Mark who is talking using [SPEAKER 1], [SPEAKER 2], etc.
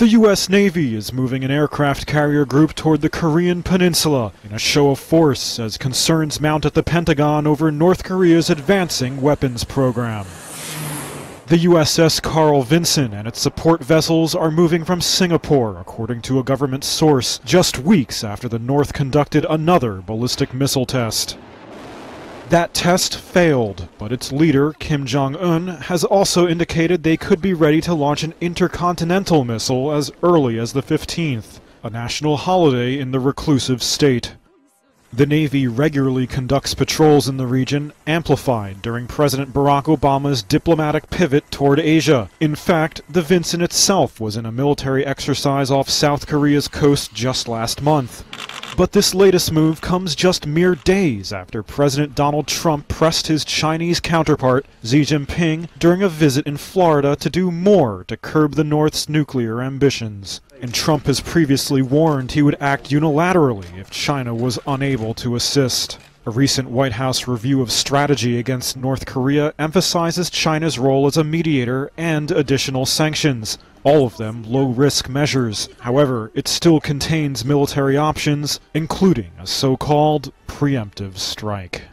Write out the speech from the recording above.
[SPEAKER 1] The U.S. Navy is moving an aircraft carrier group toward the Korean Peninsula in a show of force as concerns mount at the Pentagon over North Korea's advancing weapons program. The USS Carl Vinson and its support vessels are moving from Singapore, according to a government source, just weeks after the North conducted another ballistic missile test. That test failed, but its leader, Kim Jong un, has also indicated they could be ready to launch an intercontinental missile as early as the 15th, a national holiday in the reclusive state. The Navy regularly conducts patrols in the region, amplified during President Barack Obama's diplomatic pivot toward Asia. In fact, the Vinson itself was in a military exercise off South Korea's coast just last month. But this latest move comes just mere days after President Donald Trump pressed his Chinese counterpart, Xi Jinping, during a visit in Florida to do more to curb the North's nuclear ambitions. And Trump has previously warned he would act unilaterally if China was unable to assist. A recent White House review of strategy against North Korea emphasizes China's role as a mediator and additional sanctions, all of them low-risk measures. However, it still contains military options, including a so-called preemptive strike.